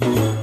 Bye.